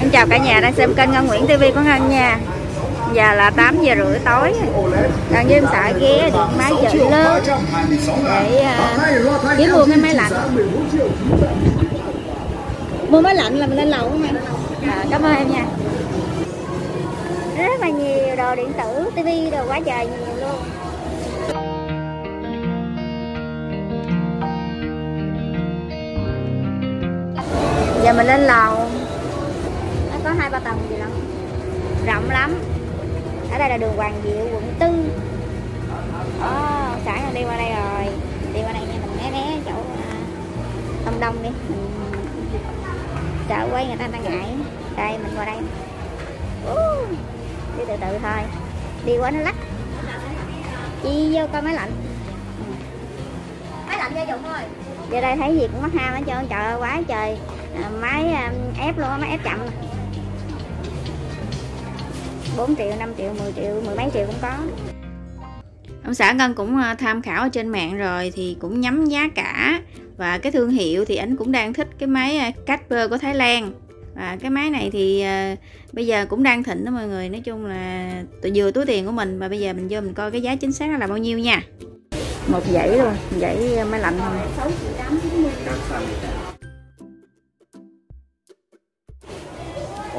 Xin chào cả nhà đang xem kênh Ngân Nguyễn TV của Ngân nha. Giờ là 8 giờ rưỡi tối. Đang với em xã ghé điện máy chợ lớn. Để à, uh, kiếm mua cái máy lạnh. Mua máy lạnh là mình lên lầu không em? À, cảm ơn em nha. Rất là nhiều đồ điện tử, tivi đồ quá trời nhiều luôn. Giờ mình lên lầu. Nó có hai ba tầng gì đâu. Rộng lắm. Ở đây là đường Hoàng Diệu, quận 4 oh, Sẵn đi qua đây rồi. Đi qua đây nha, mình né né chỗ đông đông đi. Mình sợ quay người ta người ta ngại. Đây, mình qua đây. Uh, Đi từ từ thôi. Đi qua nó lắc. Chi vô coi máy lạnh. Máy lạnh gia dụng thôi. Giờ đây thấy gì cũng mắc ham hết trơn Trời ơi quá trời. à, máy à, ép luôn máy ép chậm nè 4 triệu 5 triệu 10 triệu mười mấy triệu cũng có. Ông xã ngân cũng à, tham khảo ở trên mạng rồi thì cũng nhắm giá cả. Và cái thương hiệu thì anh cũng đang thích cái máy Casper của Thái Lan. Và cái máy này thì uh, bây giờ cũng đang thịnh đó mọi người. Nói chung là vừa túi tiền của mình và bây giờ mình vô mình coi cái giá chính xác là bao nhiêu nha. Một dãy luôn dãy máy lạnh không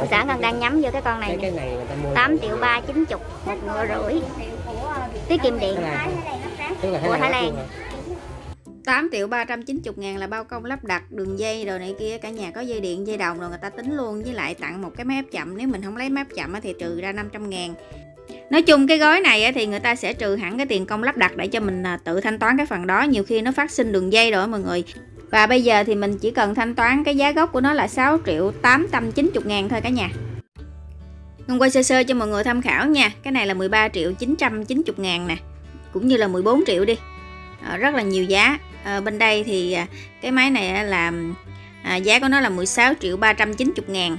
xã Ngân đang nhắm vô cái con này, cái, này 8 triệu 3 90 một ngựa rưỡi. Tiết kiệm điện. Của Thái Lan. 8 triệu 390 ngàn là bao công lắp đặt đường dây rồi này kia cả nhà có dây điện dây đồng rồi người ta tính luôn với lại tặng một cái máy ép chậm. Nếu mình không lấy máy ép chậm thì trừ ra 500 ngàn. Nói chung cái gói này thì người ta sẽ trừ hẳn cái tiền công lắp đặt để cho mình à, tự thanh toán cái phần đó. Nhiều khi nó phát sinh đường dây rồi mọi người và bây giờ thì mình chỉ cần thanh toán cái giá gốc của nó là 6 triệu 890 ngàn thôi cả nhà. Ngân quay sơ sơ cho mọi người tham khảo nha. Cái này là 13 triệu 990 ngàn nè. Cũng như là 14 triệu đi. À, Rất là nhiều giá. À, Bên đây thì à, cái máy này là à, giá của nó là 16 triệu 390 ngàn.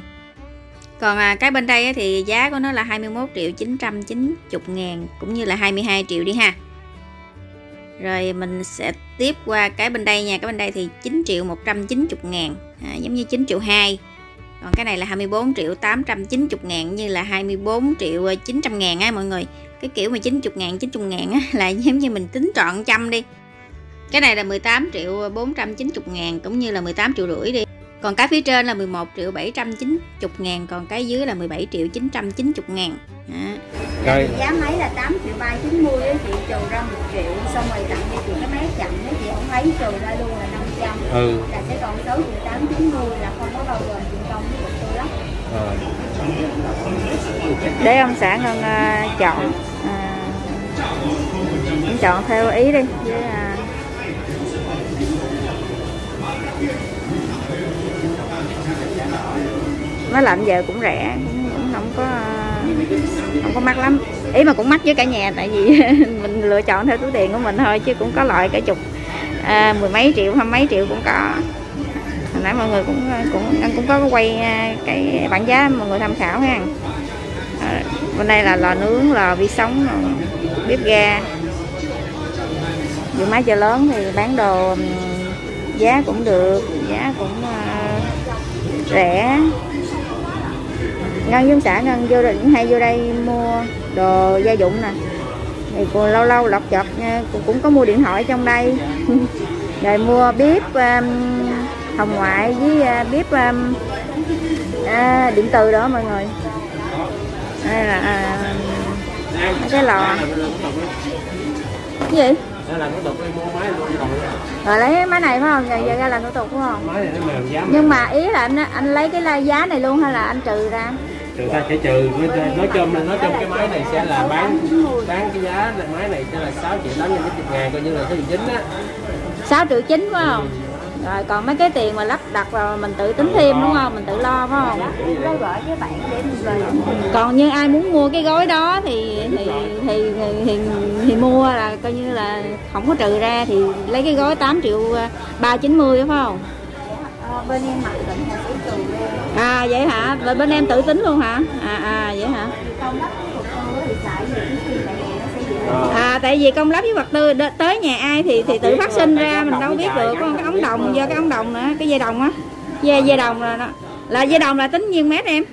Còn à, cái bên đây thì giá của nó là 21 triệu 990 ngàn Cũng như là 22 triệu đi ha rồi mình sẽ tiếp qua cái bên đây nha. Cái bên đây thì 9 triệu 190 ngàn. À, giống như 9 triệu 2 còn cái này là 24 triệu 890 ngàn như là 24 triệu 900 ngàn á mọi người. Cái kiểu mà 90 ngàn 90 ngàn á là giống như mình tính trọn trăm đi. Cái này là 18 triệu 490 ngàn cũng như là 18 triệu rưỡi đi còn cái phía trên là 11 triệu 790 ngàn Còn cái dưới là 17 triệu 990 ngàn Đó. Rồi. Giá máy là 8 triệu 390 á chị trừ ra 1 triệu Xong rồi tặng cho chị cái máy chậm nếu chị không lấy trừ ra luôn là 500 ừ. Là sẽ còn 6 triệu 890 là không có bao gồm tiền công với vật tư lắm à. Để ông xã Ngân uh, chọn uh, chọn theo ý đi với uh, nó lạnh giờ cũng rẻ cũng không có không có mắc lắm. Ý mà cũng mắc với cả nhà tại vì mình lựa chọn theo túi tiền của mình thôi chứ cũng có loại cả chục à, mười mấy triệu hai mấy triệu cũng có. Hồi nãy mọi người cũng cũng anh cũng có quay à, cái bảng giá mọi người tham khảo ha. À, bên đây là lò nướng lò vi sóng bếp ga. Dù máy chợ lớn thì bán đồ giá cũng được giá cũng uh, rẻ ngân dung xã ngân vô định hay vô đây mua đồ gia dụng nè. Thì cô lâu lâu lọc chọc nha cũng, có mua điện thoại trong đây. Rồi mua bếp um, hồng ngoại với uh, bếp um, uh, điện từ đó mọi người. Đây là uh, cái lò. Cái gì? Rồi. Lấy máy này phải không? Giờ, giờ ra làm thủ tục phải không? Nhưng mà ý là anh anh lấy cái giá này luôn hay là anh trừ ra trừ ta sẽ trừ. Nói chung nói chung cái máy này sẽ là bán bán cái giá là máy này sẽ là 6 triệu 890 ngàn coi như là số triệu chính á. 6 triệu chín phải không? Ừ rồi còn mấy cái tiền mà lắp đặt là mình tự tính thêm đúng không? Mình tự lo phải không? Gói gọi với bạn để còn như ai muốn mua cái gói đó thì thì thì thì, thì, thì mua là coi như là không có trừ ra thì lấy cái gói 8 triệu ba chín mươi phải không bên em mặc định là sẽ trừ à vậy hả? Bên bên em tự tính luôn hả? À à vậy hả? À. Tại vì công lắp với vật tư tới nhà ai thì thì tự phát sinh ra mình đâu biết được có cái ống đồng do cái ống đồng nữa cái dây đồng á. Dây dây đồng là là dây đồng là tính nhiêu mét em?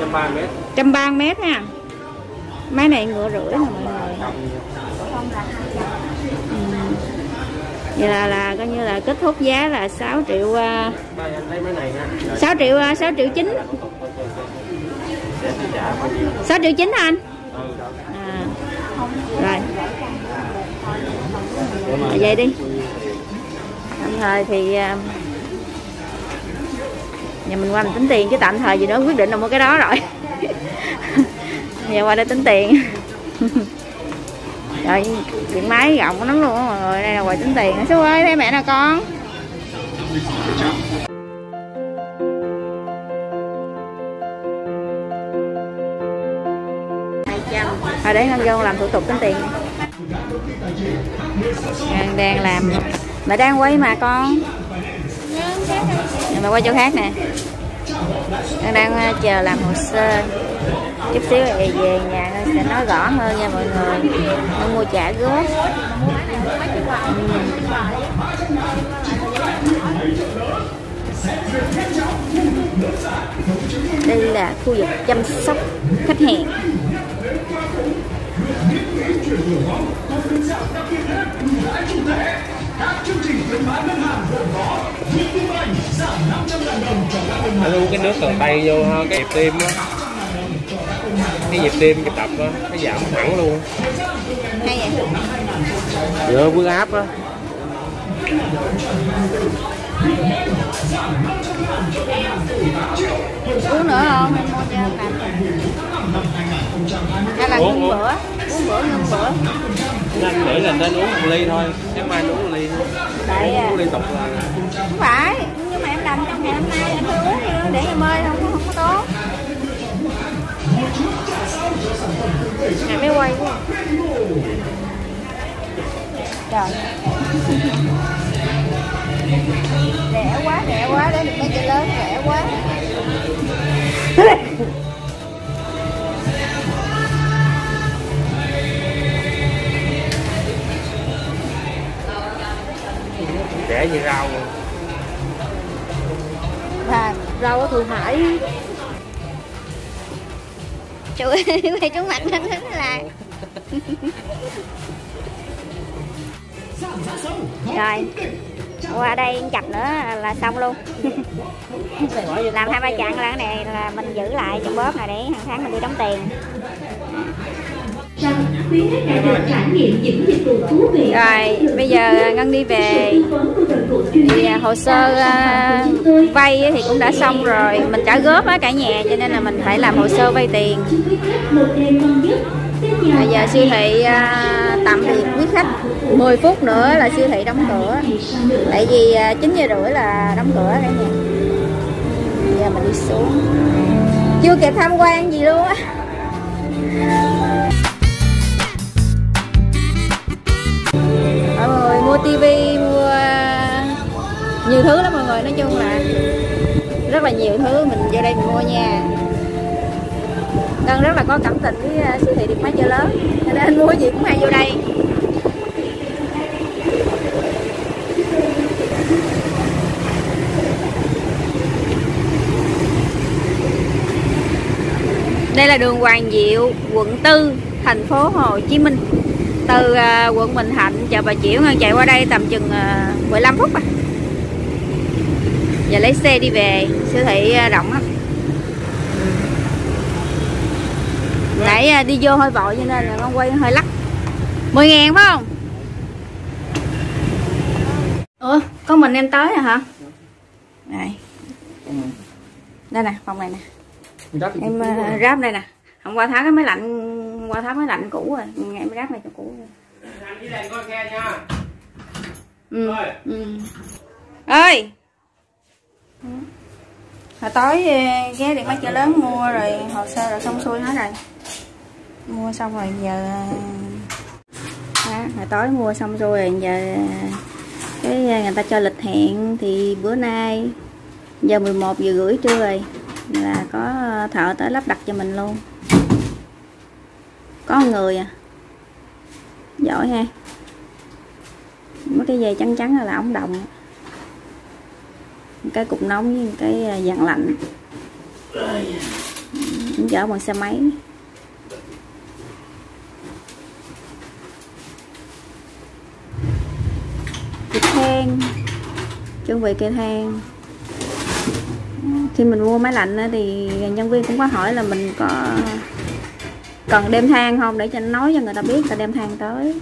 Trăm ba mét. Trăm ba mét ha. Máy này ngựa rưỡi nè mọi người vậy là là coi như là kết thúc giá là 6 triệu à, uh, 6 triệu à, uh, 6 triệu 9 6 triệu 9 anh? À. rồi. À, vậy đi. Tạm thời thì à, nhà mình qua mình tính tiền chứ tạm thời gì đó quyết định là mua cái đó rồi. Giờ qua đây tính tiền. rồi điện máy rộng lắm luôn mọi người đây là quầy tính tiền. Số ơi thấy mẹ nè con. À, để ngân vô làm thủ tục tính tiền. Ngân đang làm. Mẹ đang quay mà con. Mẹ quay chỗ khác nè. Con đang à, chờ làm hồ sơ. Chút xíu thì về nhà con sẽ nói rõ hơn nha mọi người. Con mua trả góp ừ. đây là khu vực chăm sóc khách hàng. chương trình khuyến mãi ngân hàng gồm có uống cái nước cần tay vô ha cái nhịp tim á. Cái nhịp tim cái tập á nó giảm hẳn luôn. Hay vậy? Dựa huyết áp á. Uống nữa không? Em mua cho làm hay là ngưng bữa uống bữa ngưng bữa anh nghĩ là nên uống một ly thôi chứ mai uống một ly thôi. Tại à, uống ly tục là không phải nhưng mà em làm trong ngày hôm nay em phải uống chứ để em ơi không không có tốt. Ngày mới quay quá trời. Rẻ quá rẻ quá để được mấy chữ lớn rẻ quá rẻ như rau. Luôn và rau ở Thượng Hải. Trời ơi, quay trúng mặt anh thế là. Rồi Qua đây chập nữa là xong luôn. Làm hai ba chặng là cái này là mình giữ lại trong bóp này để hàng tháng mình đi đóng tiền rằng quý khách đã được trải nghiệm những dịch vụ thú vị Rồi bây giờ Ngân đi về. Thì hồ sơ tôi. vay thì cũng đã xong rồi. Mình trả góp á cả nhà cho nên là mình phải làm hồ sơ vay tiền. bây giờ siêu thị à, tạm biệt quý khách 10 phút nữa là siêu thị đóng cửa. Tại vì à, 9 giờ rưỡi là đóng cửa cả nhà. Bây giờ mình đi xuống. Chưa kịp tham quan gì luôn á rồi mua tivi, mua ờ, nhiều thứ lắm mọi người, nói chung là rất là nhiều thứ mình vô đây mình mua nha. Tân rất là có cảm tình với ờ, siêu thị điện máy chợ lớn, cho nên mua gì cũng hay vô đây. Đây là đường Hoàng Diệu, quận 4 thành phố Hồ Chí Minh từ uh, quận Bình Thạnh chợ Bà Chiểu Ngân chạy qua đây tầm chừng uh, 15 phút à. Giờ lấy xe đi về siêu thị uh, rộng lắm. Nãy à, đi vô hơi vội cho nên là con quay hơi lắc. 10 ngàn phải không? Ủa có mình em tới rồi hả? Này. Đây nè phòng này nè. Em ráp đây nè. Hôm qua tháo cái máy lạnh hôm qua tháo máy lạnh cũ rồi. Ngày em ráp này cho cũ rồi. Ừ. Ừ. ơi! Hồi tối ờ, ghé điện máy chợ lớn mua rồi hồ sơ rồi xong xuôi hết rồi. Mua xong rồi giờ đó, hồi tối mua xong rồi rồi giờ cái ờ, người ta cho lịch hẹn thì bữa nay giờ 11 giờ rưỡi trưa rồi là có thợ tới lắp đặt cho mình luôn có người à. Giỏi ha. Mấy cái dây trắng trắng là ống đồng. Cái cục nóng với cái à, dàn lạnh. Cũng chở bằng xe máy. Thịt than. Chuẩn bị cây than. Khi mình mua máy lạnh thì nhân viên cũng có hỏi là mình có cần đem than không? Để cho nói cho người ta biết người ta đem than tới.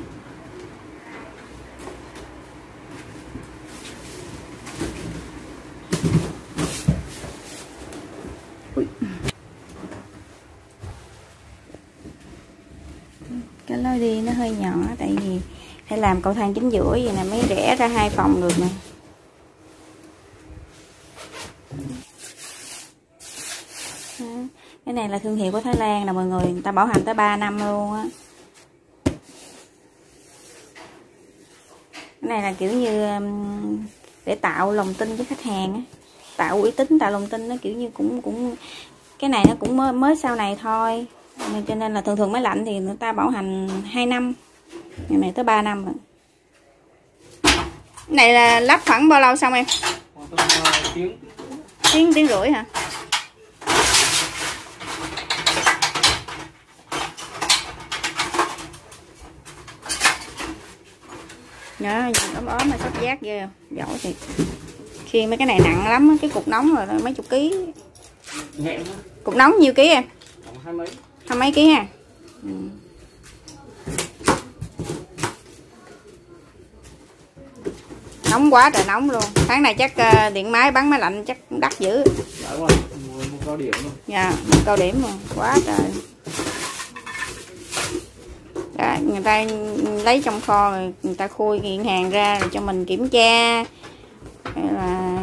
Ui. cái lối đi nó hơi nhỏ tại vì phải làm cầu thang chính giữa vậy nè mới rẽ ra hai phòng được nè Đó. Cái này là thương hiệu của Thái Lan là mọi người. Người ta bảo hành tới 3 năm luôn á. Cái này là kiểu như để tạo lòng tin với khách hàng á. Tạo uy tín tạo lòng tin nó kiểu như cũng cũng cái này nó cũng mới, mới sau này thôi. Mà cho nên là thường thường máy lạnh thì người ta bảo hành 2 năm. Ngày này tới 3 năm rồi. Cái này là lắp khoảng bao lâu xong em? Tiếng. Tiếng tiếng rưỡi hả Đó, nhìn ốm ốm mà sắp giác ghê. Không? Giỏi thiệt. Khi mấy cái này nặng lắm, cái cục nóng rồi mấy chục ký. Cục nóng nhiêu ký em? hai mấy. Hai mấy ký ha? Ừ. Nóng quá trời nóng luôn. Tháng này chắc ờ, điện máy bắn máy lạnh chắc đắt dữ. Rồi mua mua cao điểm luôn. Dạ, một cao điểm mà quá trời Đó, người ta lấy trong kho rồi người ta khui kiện hàng ra rồi cho mình kiểm tra. Hay là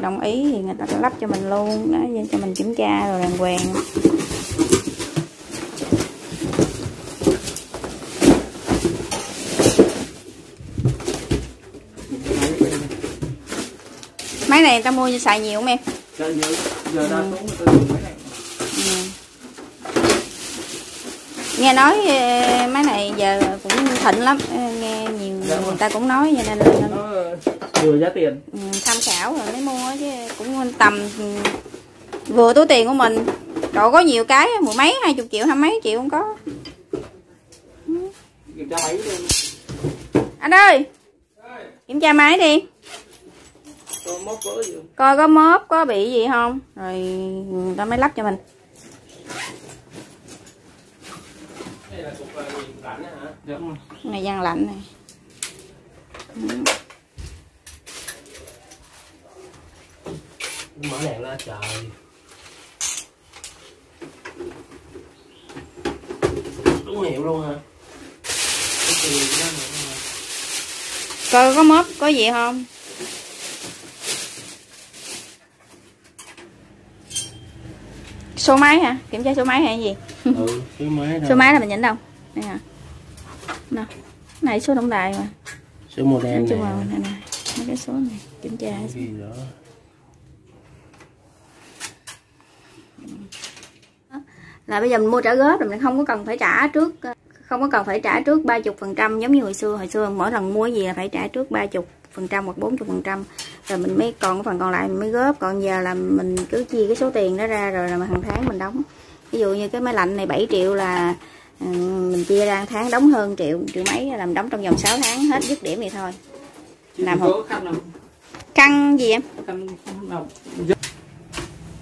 đồng ý thì người ta lắp cho mình luôn. Đó cho mình kiểm tra rồi đàng hoàng. Máy này người ta mua xài nhiều không em? Giờ giờ giờ Ừ. nghe nói ờ, máy này giờ cũng thịnh lắm. Ờ, nghe nhiều Dạ người vâng. ta cũng nói cho nên là ờ, vừa giá tiền. Ừ, tham khảo rồi mới mua chứ cũng tầm ừ, vừa túi tiền của mình. Rồi có nhiều cái mười mấy hai chục triệu hai mấy triệu không có. Kiểm tra máy lên anh ơi! Kiểm tra máy đi. Coi có mớp có bị gì không? Rồi người ta mới lắp cho mình đây là cục ờ, gì rảnh á hả dạ. Này gian lạnh này. Mở đèn lên trời. Đúng hiệu luôn hả? Coi có mớp có gì không? Số máy hả? Kiểm tra số máy hay gì? Ừ cái máy số máy là mình nhỉnh đâu? Đây hả nào này số tổng đài mà. Số model nói này chung là này, này mấy cái số này kiểm tra. Cái gì đó? Là bây giờ mình mua trả góp rồi mình không có cần phải trả trước không có cần phải trả trước ba chục phần trăm giống như hồi xưa. Hồi xưa mỗi lần mua gì là phải trả trước ba chục phần trăm hoặc bốn chục phần trăm. Rồi mình mới còn cái phần còn lại mình mới góp. Còn giờ là mình cứ chia cái số tiền đó ra rồi là hàng tháng mình đóng. Ví dụ như cái máy lạnh này 7 triệu là ừ, mình chia ra tháng đóng hơn triệu triệu mấy là mình đóng trong vòng 6 tháng hết dứt điểm vậy thôi. Làm có khăn nào. Căng gì em?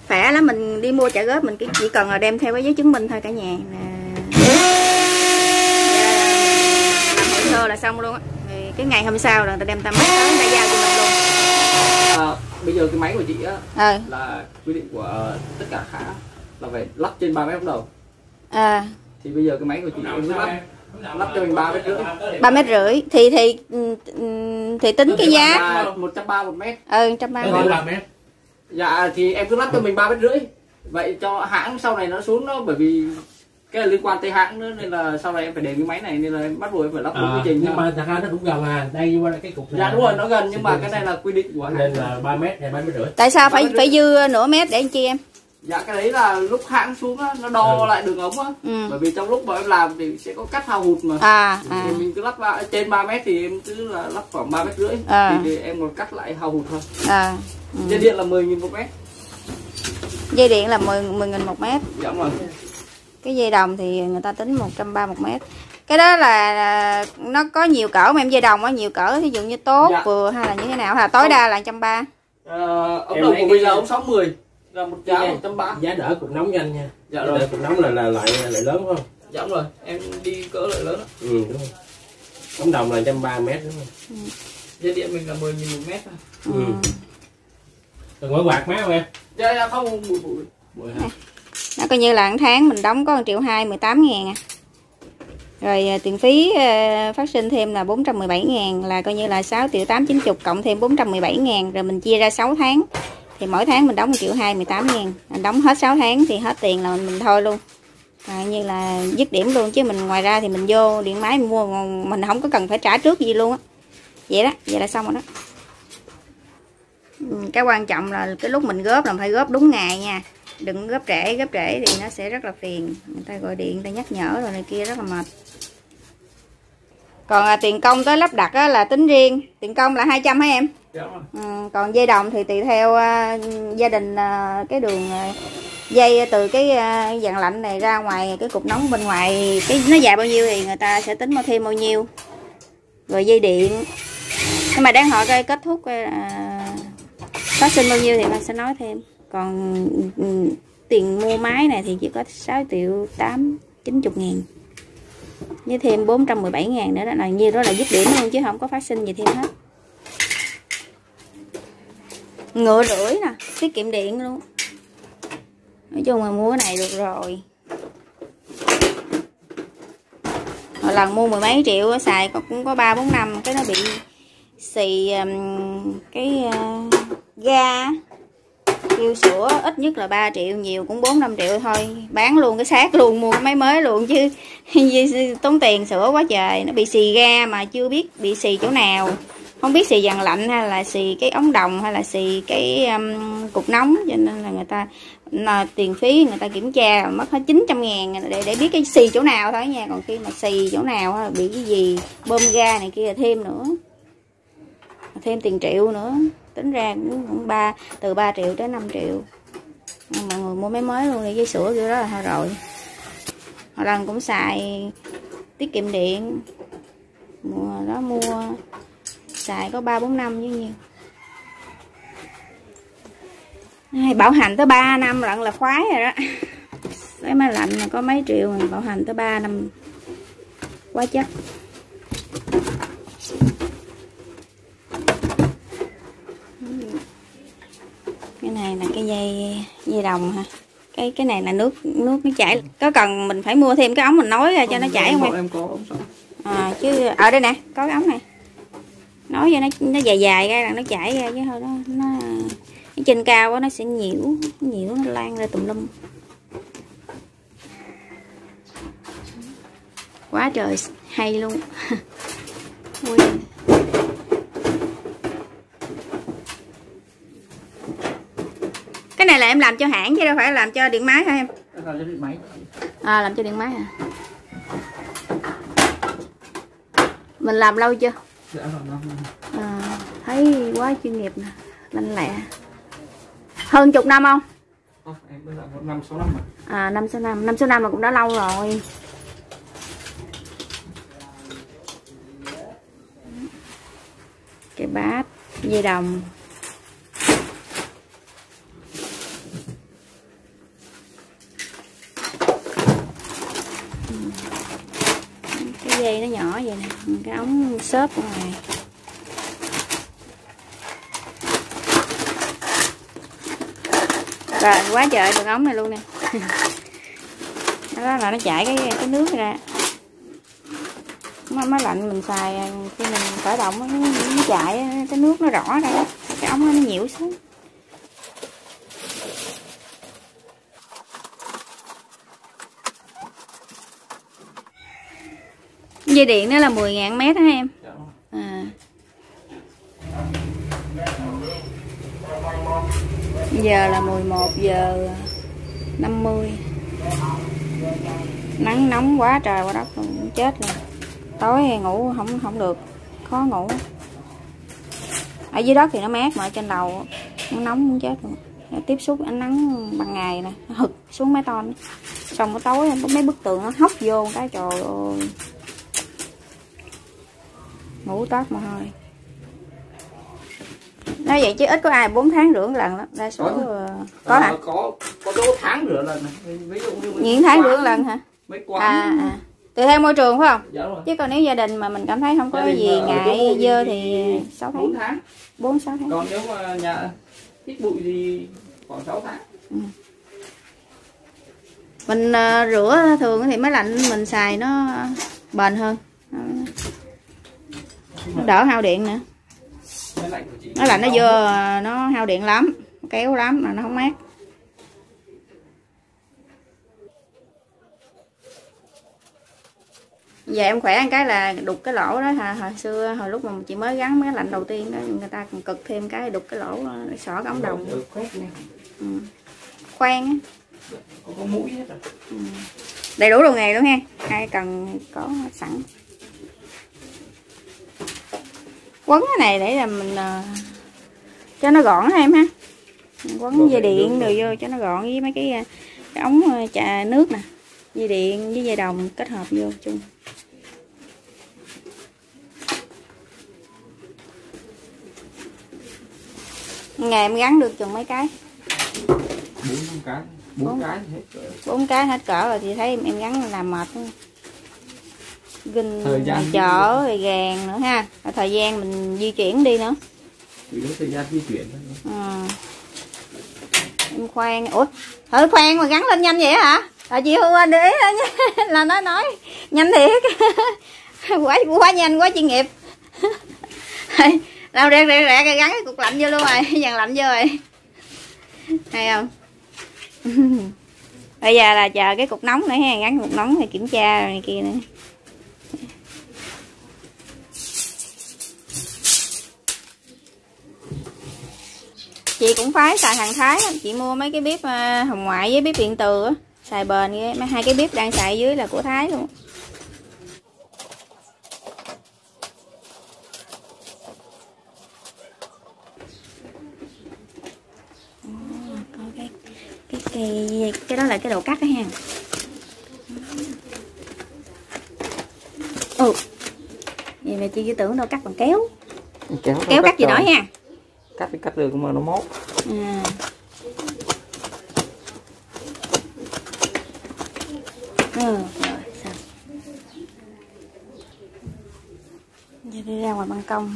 Khỏe lắm mình đi mua trả góp mình chỉ cần là đem theo cái giấy chứng minh thôi cả nhà. Là làm hồ sơ là xong luôn á. Cái ngày hôm sau là người ta đem tăm máy tới người ta giao cho mình luôn. À, bây giờ cái máy của chị á ờ là quy định của tất cả khá là phải lắp trên 3 mét đầu. À thì bây giờ cái máy của chị em? Cứ lắp lắp cho mình ba mét rưỡi. ba mét rưỡi. Thì thì ừ, ừ, thì tính cái giá. một trăm ba một mét. Ừ trăm ba Rồi. dạ thì em cứ lắp cho mình ba mét rưỡi. Vậy cho hãng sau này nó xuống nó bởi vì cái là liên quan tới hãng nữa nên là sau này em phải để cái máy này nên là em bắt buộc em phải lắp đúng quy trình nhưng mà thật ra nó cũng gần à đây qua cái cục này dạ đúng rồi nó gần nhưng mà cái này là quy định của hãng. nên là 3 mét hay 3 mét rưỡi. Tại sao phải phải dư nửa mét để anh chị em dạ cái đấy là lúc hãng xuống á nó đo Ừ. lại đường ống á. Ừ. bởi vì trong lúc mà em làm thì sẽ có cắt hao hụt mà. À à. thì mình cứ lắp ba, trên 3 mét thì em cứ là lắp khoảng 3 mét rưỡi. À. thì, thì em còn cắt lại hao hụt thôi. À. Ừ. dây điện là 10 nghìn một mét. Dây điện là 10 10 nghìn một mét. Dạ vâng cái dây đồng thì người ta tính 130 một mét. Cái đó là nó có nhiều cỡ mà em dây đồng á nhiều cỡ ví dụ như tốt Dạ. vừa hay là như thế nào? Hay là tối đa là 130 Ờ, ống Em đồng lấy của mình là ống 60 là một giá Cái- 130 giá đỡ cục nóng nhanh nha. Dạ giá rồi. đỡ cục nóng là là loại loại lớn phải không? Dạ đúng rồi em đi cỡ lợi lớn á. ừ đúng rồi. Ống đồng là trăm ba mét đúng không? Dây điện mình là 10 nghìn một mét thôi. Ừ. đừng có quạt má không em? Dạ dạ không bụi bụi. Bụi hả? nó coi như là một tháng mình đóng có 1 triệu 2 18 ngàn à. rồi à, tiền phí à, phát sinh thêm là 417 ngàn là coi như là 6 triệu 8 90 cộng thêm 417 ngàn rồi mình chia ra 6 tháng thì mỗi tháng mình đóng 1 triệu 2 18 ngàn. Mình đóng hết 6 tháng thì hết tiền là mình, mình thôi luôn. À, như là dứt điểm luôn chứ mình ngoài ra thì mình vô điện máy mình mua mình không có cần phải trả trước gì luôn á. Vậy đó vậy là xong rồi đó. Ừ, cái quan trọng là cái lúc mình góp là phải góp đúng ngày nha. Đừng góp trễ góp trễ thì nó sẽ rất là phiền. Người ta gọi điện người ta nhắc nhở rồi này kia rất là mệt. Còn à, tiền công tới lắp đặt á, là tính riêng. Tiền công là 200 hả em? Dạ. ừ, còn dây đồng thì tùy theo uh, gia đình uh, cái đường uh, dây từ cái uh, dàn lạnh này ra ngoài cái cục nóng bên ngoài cái nó dài bao nhiêu thì người ta sẽ tính thêm bao nhiêu. Rồi dây điện. Nhưng mà đang hỏi cái kết thúc à, phát sinh bao nhiêu thì mình sẽ nói thêm. Còn um, tiền mua máy này thì chỉ có 6 triệu 8 90 ngàn. Với thêm 417 ngàn nữa đó là như đó là dứt điểm luôn chứ không có phát sinh gì thêm hết ngựa rưỡi nè tiết kiệm điện luôn. Nói chung là mua cái này được rồi. Hồi lần mua mười mấy triệu á, xài cũng có ba bốn năm cái nó bị xì um, cái uh, ga kêu sữa ít nhất là 3 triệu nhiều cũng 4 5 triệu thôi. Bán luôn cái xác luôn mua cái máy mới luôn chứ tốn tiền sữa quá trời. Nó bị xì ga mà chưa biết bị xì chỗ nào không biết xì dàn lạnh hay là xì cái ống đồng hay là xì cái um, cục nóng cho nên là người ta là tiền phí người ta kiểm tra mất hết 900 ngàn để để biết cái xì chỗ nào thôi nha. Còn khi mà xì chỗ nào hay là bị cái gì bơm ga này kia thêm nữa. Thêm tiền triệu nữa. Tính ra cũng, cũng ba từ 3 triệu tới 5 triệu. Mọi người mua máy mới luôn đi với sữa kiểu đó là thôi rồi. Hồi lần cũng xài tiết kiệm điện. Mùa đó mua xài có ba bốn năm chứ nhiều. Bảo hành tới 3 năm lận là khoái rồi đó. Cái máy lạnh mà có mấy triệu mà bảo hành tới 3 năm quá chất cái này là cái dây dây đồng ha cái cái này là nước nước nó chảy. Có cần mình phải mua thêm cái ống mình nối ra cho nó chảy không em? em có ống à, chứ ở đây nè có cái ống này nói cho nó nó dài dài ra là nó chảy ra chứ thôi nó nó cái trên cao quá nó sẽ nhiễu nhiễu nó lan ra tùm lum. Quá trời hay luôn. Cái này là em làm cho hãng chứ đâu phải làm cho điện máy hả em? Em làm cho điện máy. À làm cho điện máy à mình làm lâu chưa dạ làm năm à, thấy quá chuyên nghiệp nè lanh lẹ. Hơn chục năm không? Không, em mới làm một năm à năm sáu năm. Năm sáu năm mà cũng đã lâu rồi. Cái bát dây đồng cái dây nó nhỏ vậy nè cái ống xốp ở ngoài rồi quá trời đường ống này luôn nè. Đó là nó chảy cái cái nước ra. Máy, máy lạnh mình xài à, khi mình khởi động nó, nó chạy cái nước nó rõ ra cái ống nó nhiễu xuống. Dây điện nó là 10.000 mét hả em. Dạ. À. giờ là 11 giờ 50 nắng nóng quá trời quá đất luôn chết rồi tối thì ngủ không không được khó ngủ. Ở dưới đất thì nó mát mà ở trên lầu nó nóng muốn chết luôn. Tiếp xúc ánh nắng ban ngày nè hực xuống mái tôn. Xong cái tối mấy bức tường nó hóc vô cái trời ơi ngủ tát mà thôi. Nói vậy chứ ít có ai 4 tháng rửa lần đó đa số Có. ờ, có hả? Ờ, có có chỗ tháng rửa lần ví dụ như những tháng rửa lần hả? mấy quán à, à. Tùy theo môi trường phải không? Dạ rồi. Chứ còn nếu gia đình mà mình cảm thấy không có gì ngại dơ thì 6 4 tháng. tháng. 4 6 tháng. Còn nếu mà nhà ít bụi thì khoảng 6 tháng. Mình ờ, rửa thường thì máy lạnh mình xài nó bền hơn nó đỡ hao điện nữa nó lạnh nó vô nó hao điện lắm kéo lắm mà nó không mát. Giờ em khỏe một cái là đục cái lỗ đó hả hồi xưa hồi lúc mà chị mới gắn máy lạnh đầu tiên đó người ta còn cực thêm cái đục cái lỗ để xỏ cái ống đồng. Ừ. khoan á. Có có mũi hết rồi đầy đủ đồ nghề luôn ha ai cần có sẵn quấn cái này để là mình ờ, cho nó gọn đó em ha. Quấn dây điện rồi. vô cho nó gọn với mấy cái, ờ, cái ống ờ, trà nước nè. Dây điện với dây đồng kết hợp vô chung. Ngày em gắn được chừng mấy cái? Bốn cái. Bốn cái hết rồi. bốn cái hết cỡ rồi thì thấy em, em gắn làm mệt. quá. Thời gian chở rồi gàn nữa ha. Thời gian mình di chuyển đi nữa. Chỉ có thời gian di chuyển thôi. Ừ. em khoan. Ủa? Thử khoan mà gắn lên nhanh vậy hả? À, chị Hương anh để ý nha. Là nói nói nhanh thiệt. Quá quá nhanh quá chuyên nghiệp. Đâu rẹt rẹt rẹt gắn cái cục lạnh vô luôn rồi. Dàn lạnh vô rồi. Hay không? Bây giờ là chờ cái cục nóng nữa ha gắn cục nóng thì kiểm tra này kia nữa chị cũng phái xài hàng thái lắm. chị mua mấy cái bếp ờ, hồng ngoại với bếp điện từ á. Xài bền ghê. Mấy hai cái bếp đang xài dưới là của thái luôn. Ồ, có cái cái đó là cái đồ cắt đó ha. Ừ. Vậy mà chị cứ tưởng đâu cắt bằng kéo. Kéo, kéo cắt gì nói ha cắt thì cắt được mà nó móc. À. ừ rồi xong giờ đi ra ngoài ban công.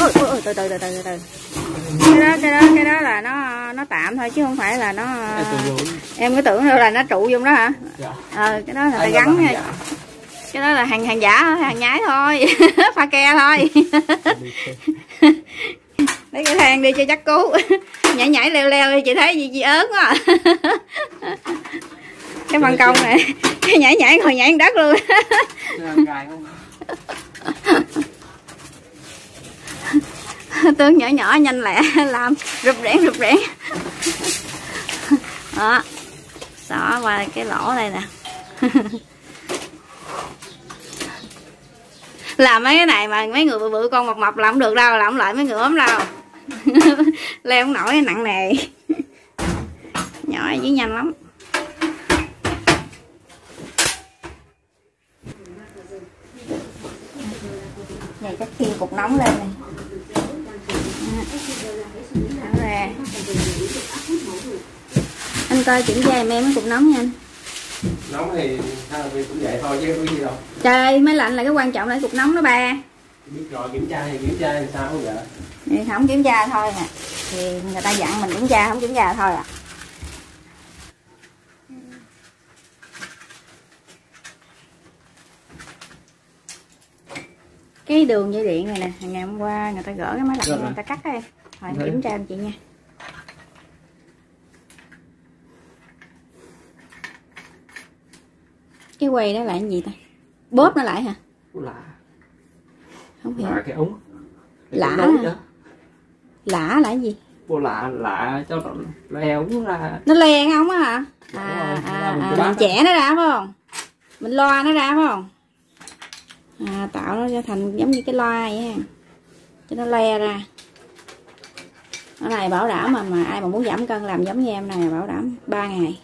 Ôi ôi ôi từ từ từ từ từ cái đó cái đó cái đó là nó nó tạm thôi chứ không phải là nó em cứ tưởng đâu là nó trụ vô đó hả? Dạ. ờ cái đó là phải gắn giả? cái đó là hàng hàng giả hàng nhái thôi. Pha ke thôi. Lấy cái thang đi cho chắc cú. Nhảy nhảy leo leo đi chị thấy gì chị ớn quá. À. cái ban công này cái nhảy nhảy ngồi nhảy đất luôn tương nhỏ nhỏ, nhanh lẹ, làm, rụp rẽn rụp rẽn đó. Xỏ qua cái lỗ đây nè. Làm mấy cái này mà mấy người bự bự con mập mập làm không được đâu làm lại mấy người ốm đâu. Leo không nổi, nặng nề. Nhỏ dưới nhanh lắm. Này chắc khi cục nóng lên này anh coi kiểm tra em em cục nóng nha anh. Nóng thì sao cũng vậy thôi chứ có gì đâu. Trời máy lạnh là cái quan trọng là cục nóng nó ba. Biết rồi kiểm tra thì kiểm tra thì sao không vậy thì không kiểm tra thôi nè thì người ta dặn mình kiểm tra không kiểm tra thôi à cái đường dây điện này nè ngày hôm qua người ta gỡ cái máy lạnh Rồi. ra, người ta cắt em. Rồi em Rồi. kiểm tra em chị nha. Cái quay đó là cái gì ta? Bóp nó lại hả? Lạ. Không hiểu. Là cái ống. Cái à? đó. lã là cái gì? Bộ lạ lạ cho nó le ống ra. Nó len không á hả? À, rồi, à, mình à, cứ mình chẻ nó ra phải không? Mình loa nó ra phải không à, tạo nó ra thành giống như cái loa vậy ha. Cho nó le ra. Cái này bảo đảm mà mà ai mà muốn giảm cân làm giống như em này bảo đảm 3 ngày.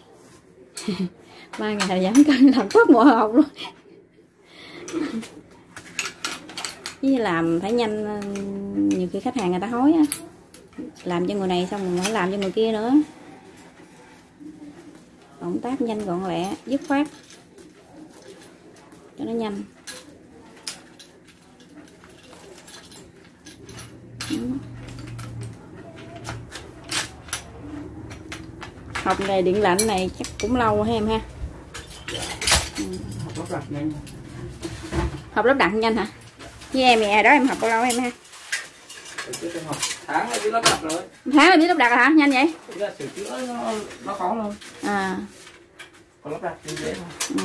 Ba ngày giảm cân làm tốt mùa học luôn. Với làm phải nhanh nhiều khi khách hàng người ta hối á. Làm cho người này xong rồi phải làm cho người kia nữa. Động tác nhanh gọn lẹ dứt khoát. Cho nó nhanh. Học nghề điện lạnh này chắc cũng lâu ha em ha. Học lắp đặt nhanh. Học lắp đặt nhanh hả? Với em thì đó em học bao lâu em ha? Tháng là biết lắp đặt rồi. Tháng là biết lắp đặt rồi hả? Nhanh vậy? Sửa chữa nó, nó khó hơn. À. Còn lắp đặt thì dễ thôi ừ.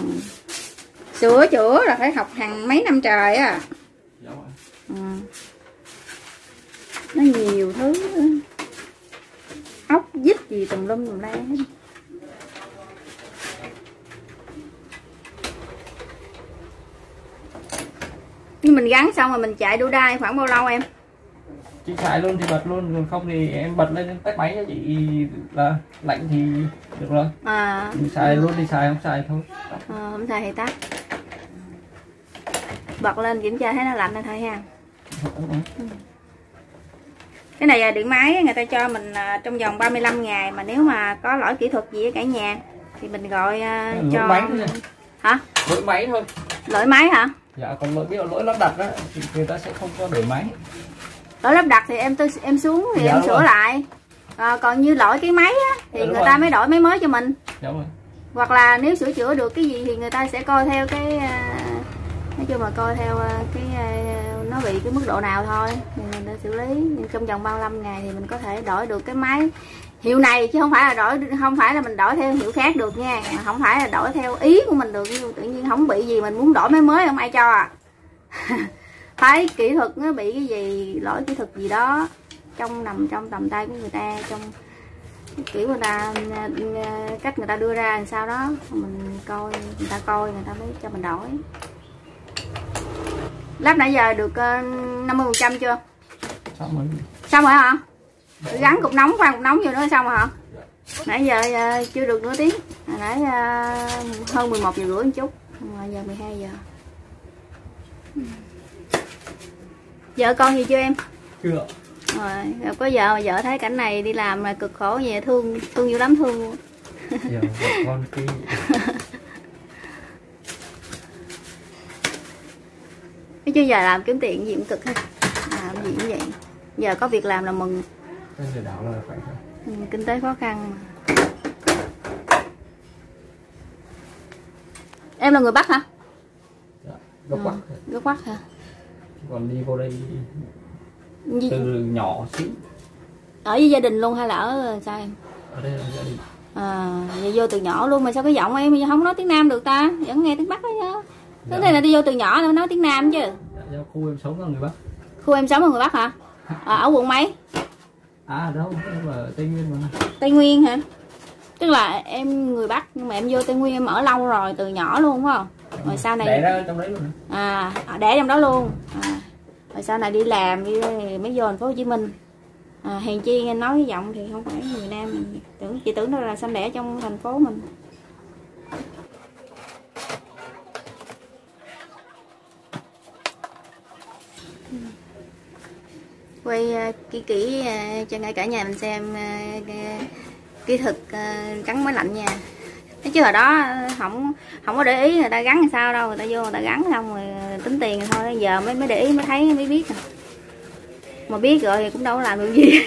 sửa chữa là phải học hàng mấy năm trời Dạ ừ. Nó nhiều thứ ốc vít gì tùm lum tùm la hết. Nhưng mình gắn xong rồi mình chạy đu đai khoảng bao lâu em? Chị xài luôn thì bật luôn. Còn không thì em bật lên tắt máy cho chị là lạnh thì được rồi. À. Mình xài luôn thì xài không xài thôi ờ, không xài thì tắt. Bật lên kiểm tra thấy nó lạnh rồi thôi ha cái này là điện máy người ta cho mình à, trong vòng 35 ngày mà nếu mà có lỗi kỹ thuật gì ở cả nhà thì mình gọi à, lỗi cho máy thôi. Hả? Lỗi máy thôi. Lỗi máy hả? Dạ còn lỗi biết lỗi lắp đặt á thì người ta sẽ không cho đổi máy. Lỗi lắp đặt thì em tôi em xuống thì Dạ, em sửa rồi. lại. À, còn như lỗi cái máy á thì Dạ, người rồi. ta mới đổi máy mới cho mình. Dạ rồi. Hoặc là nếu sửa chữa được cái gì thì người ta sẽ coi theo cái à, nói chung là coi theo à, cái à, nó bị cái mức độ nào thôi xử lý. Nhưng trong vòng 35 ngày thì mình có thể đổi được cái máy hiệu này, chứ không phải là đổi, không phải là mình đổi theo hiệu khác được nha. Mà không phải là đổi theo ý của mình được. Nhưng tự nhiên không bị gì mình muốn đổi máy mới không ai cho à. Thấy kỹ thuật nó bị cái gì, lỗi kỹ thuật gì đó trong nằm trong tầm tay của người ta, trong kiểu người ta, cách người ta đưa ra làm sao đó. Mình coi, người ta coi, người ta mới cho mình đổi. Lắp nãy giờ được ờ, 50 phần trăm chưa? Xong rồi xong rồi hả? Gắn cục nóng khoan cục nóng vô nữa xong rồi hả? Nãy giờ chưa được nửa tiếng. Hồi nãy ờ, hơn 11 giờ rưỡi một chút. Mà giờ 12 giờ. Vợ con gì chưa em? Chưa. Rồi rồi có vợ mà vợ thấy cảnh này đi làm là cực khổ về thương thương dữ lắm thương luôn. Giờ vợ con cái nói chứ giờ làm kiếm tiền gì cũng cực hết. Làm gì cũng vậy giờ có việc làm là mừng. Cái là ừ, kinh tế khó khăn. Mà. em là người bắc hả? Dạ, gốc quắc gốc bắc hả? Còn đi vô đây Gì- từ nhỏ xíu. Ở với gia đình luôn hay là ở sao em? Ở đây là gia đình. À vậy vô từ nhỏ luôn mà sao cái giọng em? Không nói tiếng nam được ta. Vẫn nghe tiếng bắc đó chứ. Thế này là đi vô từ nhỏ là nói tiếng nam chứ. Dạ, khu em sống là người bắc. Khu em sống ở người bắc hả à, ở quận mấy? À đâu? Ở tây nguyên mà. Tây nguyên hả? Tức là em người bắc nhưng mà em vô tây nguyên em ở lâu rồi từ nhỏ luôn phải không? Rồi sau này đẻ ra trong đấy luôn à để trong đó luôn. À, rồi sau này đi làm đi mới vô thành phố Hồ Chí Minh. À, hèn chi nghe nói giọng thì không phải người Nam mình tưởng chị tưởng đâu là sanh đẻ trong thành phố mình quay ờ, kỹ kỹ ờ, cho ngay cả nhà mình xem ờ, kỹ thuật gắn máy lạnh nha. Nói chứ hồi đó không không có để ý người ta gắn làm sao đâu, người ta vô người ta gắn xong rồi tính tiền rồi thôi giờ mới mới để ý, mới thấy, mới biết à. mà biết rồi thì cũng đâu có làm được gì.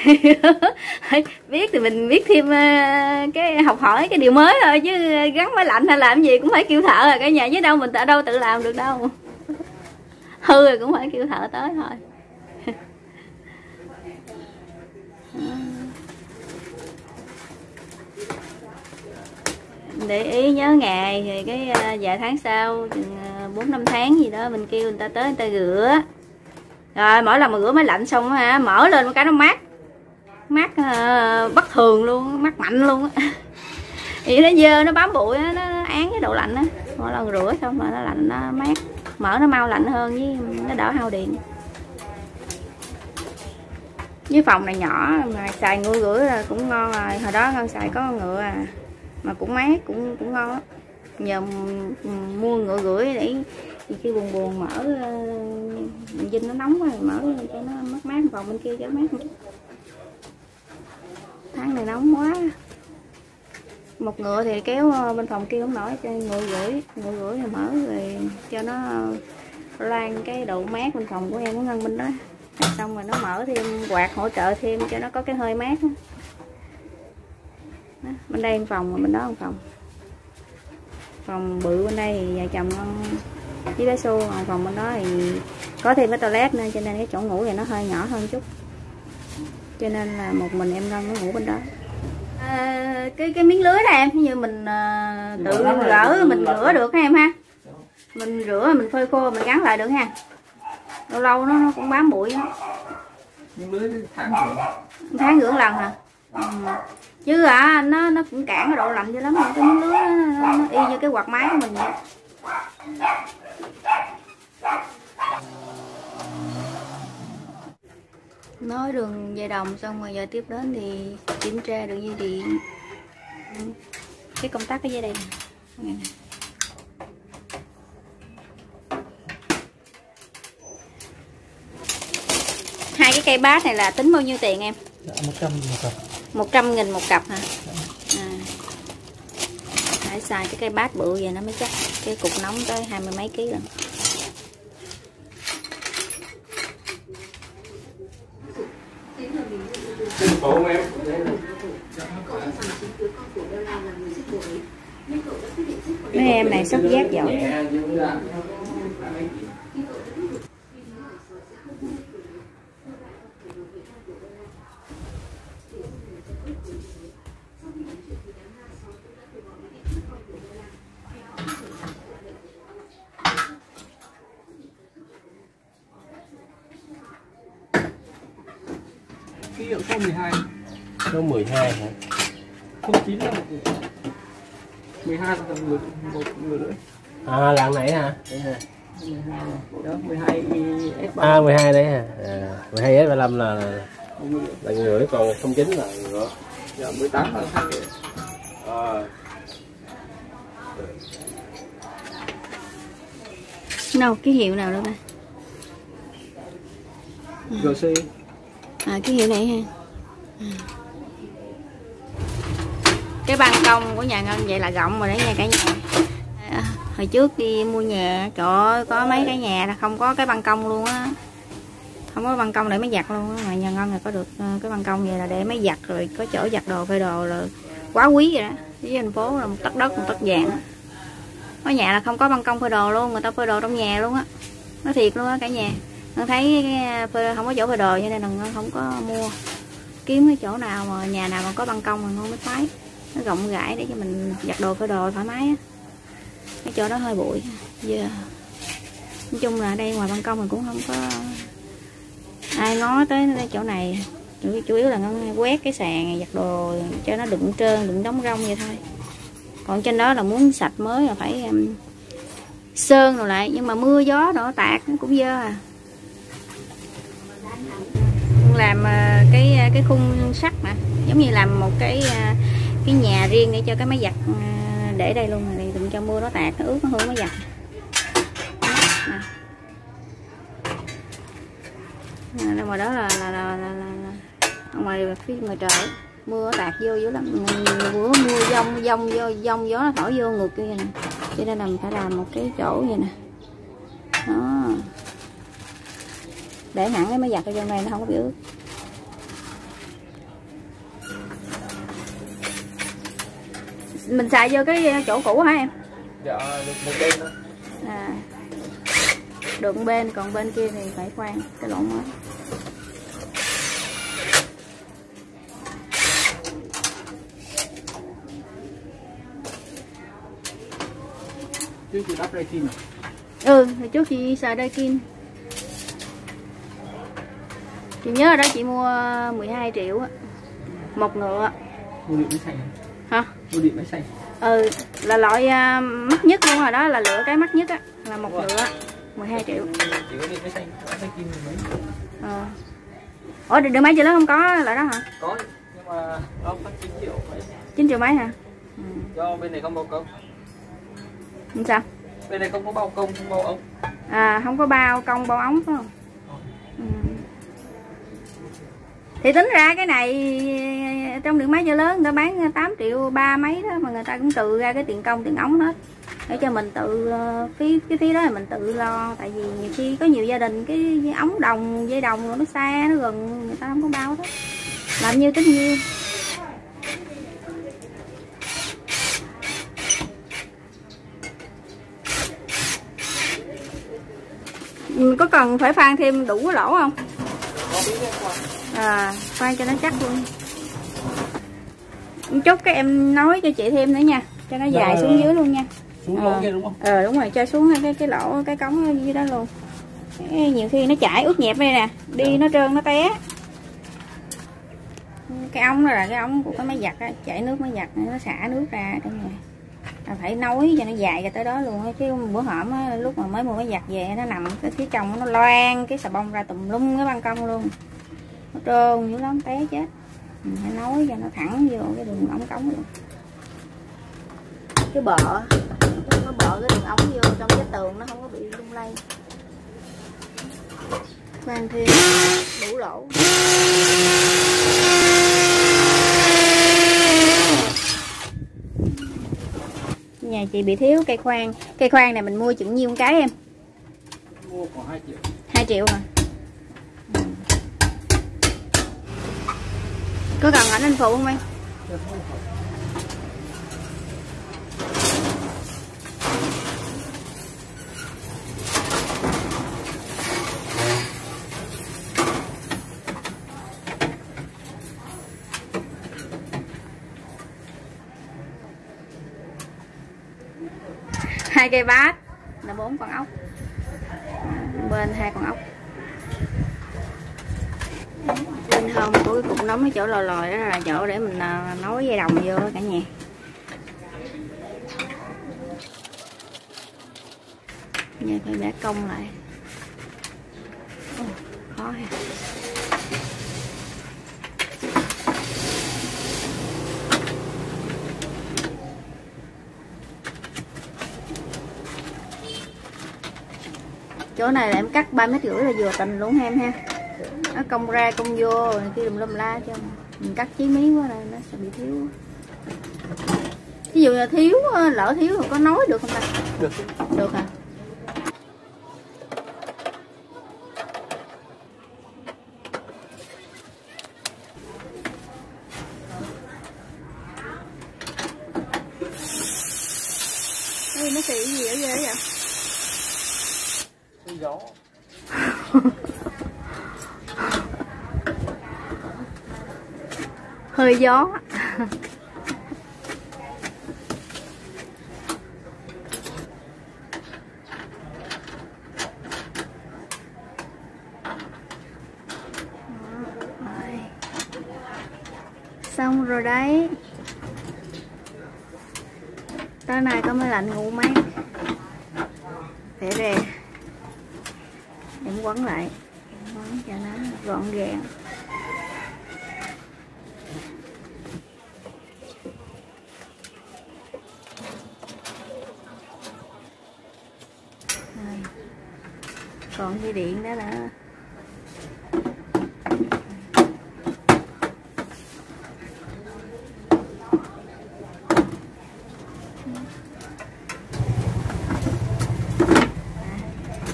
Biết thì mình biết thêm cái học hỏi, cái điều mới thôi, chứ gắn máy lạnh hay làm gì cũng phải kêu thợ rồi cả nhà, chứ đâu mình tại đâu tự làm được đâu. Hư rồi cũng phải kêu thợ tới thôi. Để ý nhớ ngày thì cái vài tháng sau chừng ờ, bốn năm tháng gì đó mình kêu người ta tới người ta rửa. Rồi mỗi lần mà rửa máy lạnh xong ha mở lên một cái nó mát. Mát uh, bất thường luôn mát mạnh luôn vì thì nó dơ nó bám bụi nó, nó án cái độ lạnh á. Mỗi lần rửa xong là nó lạnh nó mát. Mở nó mau lạnh hơn với nó đỡ hao điện với phòng này nhỏ, mà xài ngựa rửa là cũng ngon rồi. Hồi đó ngân xài có ngựa à mà cũng mát, cũng cũng ngon lắm. Nhờ mua ngựa rưỡi để khi buồn buồn mở ờ, dinh nó nóng rồi mở cho nó mát mát. Phòng bên kia cho mát tháng này nóng quá. Một ngựa thì kéo ờ, bên phòng kia không nổi, cho ngựa rưỡi ngựa rưỡi thì mở rồi cho nó lan cái độ mát bên phòng của em, của ngân bên đó xong rồi nó mở thêm quạt hỗ trợ thêm cho nó có cái hơi mát đó. Đó, bên đây phòng mà bên đó phòng. Phòng bự bên đây thì vợ chồng con với bé xu còn phòng bên đó thì có thêm cái toilet nên cho nên cái chỗ ngủ thì nó hơi nhỏ hơn chút. Cho nên là một mình em ngân nó ngủ bên đó. À, cái cái miếng lưới này em như mình uh, tự gỡ mình rửa được ha em ha. Mình rửa mình phơi khô mình gắn lại được ha lâu lâu nó, nó cũng bám bụi đó. nhưng lưới tháng rồi tháng rửa lần hả ừ. chứ à nó nó cũng cản cái độ lạnh dữ lắm cái miếng lưới nó, nó, y như cái quạt máy của mình vậy nói đường dây đồng xong rồi giờ tiếp đến thì kiểm tra đường dây điện cái công tắc cái dây đây nè. Cái cây bát này là tính bao nhiêu tiền em? Dạ, 100 một cặp. 100 nghìn một cặp hả? À. phải xài cái cây bát bự vậy nó mới chắc. Cái cục nóng tới hai mươi mấy ký lần không em? mấy em này sắp giác giỏi Nhẹ nhưng ký hiệu số 12 số 12 hả? 09 là một 12 là một một người rưỡi À lần này hả? Đấy hả? 12 đó 12 S3 À 12 đấy hả? À, 12 S 35 là là, là người rưỡi còn 09 là rồi. giờ 18 là hai người À, đâu? Cái hiệu nào đâu ta GC à cái hiệu này ha. À. cái ban công của nhà ngân vậy là rộng rồi đấy nha cả nhà. À, hồi trước đi mua nhà trời ơi, có mấy cái nhà là không có cái ban công luôn á. Không có ban công để máy giặt luôn á mà nhà ngân là có được ờ, cái ban công vậy là để máy giặt rồi có chỗ giặt đồ phơi đồ là quá quý vậy đó. Với thành phố là một tấc đất một tấc vàng ngôi nhà là không có ban công phơi đồ luôn người ta phơi đồ trong nhà luôn á. Nó thiệt luôn á cả nhà. Con thấy cái phơi, không có chỗ phơi đồ cho nên là không có mua. Kiếm cái chỗ nào mà nhà nào mà có ban công mà ngon mới khoái nó rộng rãi để cho mình giặt đồ phơi đồ thoải mái á. Cái chỗ đó hơi bụi. Giờ nói chung là ở đây ngoài ban công mình cũng không có ai ngó tới cái chỗ này. Chủ, chủ yếu là nó quét cái sàn giặt đồ cho nó đựng trơn đựng đóng rong vậy thôi còn trên đó là muốn sạch mới là phải um, sơn rồi lại nhưng mà mưa gió đổ tạt nó cũng dơ à làm cái cái khung sắt mà giống như làm một cái cái nhà riêng để cho cái máy giặt để đây luôn này đừng cho mưa nó tạt nó ướt nó hư máy giặt Đó, à, ngoài đó là là, là, là, là, là ngoài phía ngoài trời mưa tạt vô dữ lắm. Bữa mưa dông dông vô dông gió nó thổi vô ngược kia nè. Cho nên là mình phải làm một cái chỗ vậy nè. Đó. Để hẳn cái máy giặt ở trong này nó không có bị ướt. Mình xài vô cái chỗ cũ hả em? Dạ được một bên đó à. Được bên còn bên kia thì phải khoan cái lỗ mới chị đắp kim à? Ừ hồi trước chị xài đây kim chị nhớ ở đó chị mua 12 triệu á. Một ngựa mua điện máy xanh hả? Mua điện máy xanh ừ là loại à, mắc nhất luôn rồi đó là lựa cái mắc nhất á là một ngựa 12 triệu. Có điện máy xanh có kim mấy ờ. Ủa đường máy chưa lớn không có loại đó hả? Có nhưng mà nó phát 9 triệu mấy. 9 triệu mấy hả? Ừ. do bên này không bao công Làm sao. Bên này không có bao công không bao ống. À không có bao công bao ống phải không? Ừ. thì tính ra cái này trong điện máy cho lớn người ta bán 8 triệu ba mấy đó mà người ta cũng trừ ra cái tiền công tiền ống hết để cho mình tự ờ, phí cái phí đó là mình tự lo. Tại vì nhiều khi có nhiều gia đình cái ống đồng dây đồng nó xa nó gần người ta không có bao đó. Làm nhiêu tính nhiêu mình có cần phải phan thêm đủ cái lỗ không? À phan cho nó chắc luôn. Chút cái em nói cho chị thêm nữa nha cho nó dài Rồi, xuống rồi. dưới luôn nha. Xuống Ờ. kia đúng không? ờ đúng rồi cho xuống cái cái lỗ cái cống ở dưới đó luôn. Nhiều khi nó chảy ướt nhẹp đây nè đi nó trơn nó té. Cái ống đó là cái ống của cái máy giặt á chảy nước máy giặt nó xả nước ra cả nhà à, phải nối cho nó dài ra tới đó luôn á chứ bữa hổm á, lúc mà mới mua máy giặt về nó nằm cái phía trong nó loang cái xà bông ra tùm lum cái ban công luôn. Nó trơn dữ lắm té chết. Mình phải nối cho nó thẳng vô cái đường ống cống luôn. Cái bờ nó bờ cái đường ống vô trong cái tường nó không có bị lung lay. Khoan thêm. Đủ lỗ nhà chị bị thiếu cây khoan. Cây khoan này mình mua chừng nhiêu cái em? Mua khoảng 2 triệu. 2 triệu hả? Ừ. có cần ảnh anh phụ không em hai cây bát. Là bốn con ốc. Bên hai con ốc. Bên hông của cái cục nóng cái chỗ lòi lòi đó là chỗ để mình à, nối dây đồng vô cả nhà. Giờ phải bẻ cong lại. Ồ, khó ha. Chỗ này là em cắt ba mét rưỡi là vừa tình luôn em ha. Nó cong ra cong vô này kia đùm lum la cho mình cắt chí mí quá này nó sẽ bị thiếu. Ví dụ là thiếu lỡ thiếu thì có nói được không ta? Được. Được hả Ê, nó xị gì ở ghê vậy cái gió hơi gió. Xong rồi đấy. Tối nay có máy lạnh ngủ mát để rè. Em quấn lại. Quấn cho nó gọn gàng Rồi. còn dây điện đó là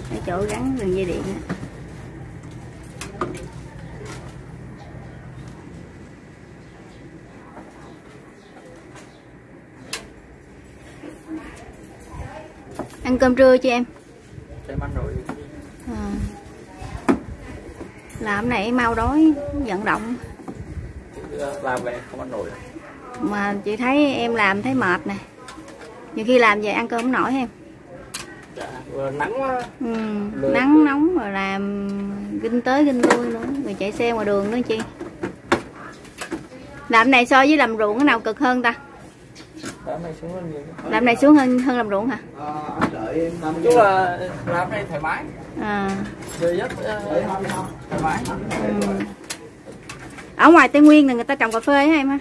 cái chỗ gắn đường dây điện á ăn cơm trưa chưa em? Em ăn rồi. À. làm này mau đói vận động. Làm về không ăn nổi mà chị thấy em làm thấy mệt nè. Nhiều khi làm về ăn cơm không nổi em. Dạ nắng quá ừ. Lười. nắng nóng rồi làm kinh tới kinh lui nữa người chạy xe ngoài đường nữa chi. Làm này so với làm ruộng cái nào cực hơn ta? Đám này xuống hơn làm này xuống hơn hơn làm ruộng hả nói chung là làm này thoải mái. À, chơi rất ờ, thoải mái. Ừ. ở ngoài tây nguyên là người ta trồng cà phê hả em ha?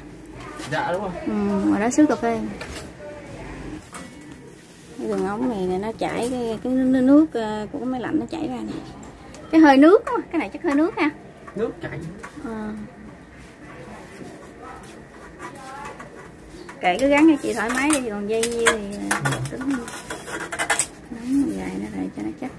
Dạ đúng rồi. Ừ, ngoài đó xứ cà phê. Cái đường ống này nè nó chảy cái, cái nước ờ, của cái máy lạnh nó chảy ra nè. Cái hơi nước á, cái này chắc hơi nước ha? Nước chảy. Ờ. kệ cứ gắn cho chị thoải mái đi còn dây thì ờ, tính nóng dài nó lại cho nó chắc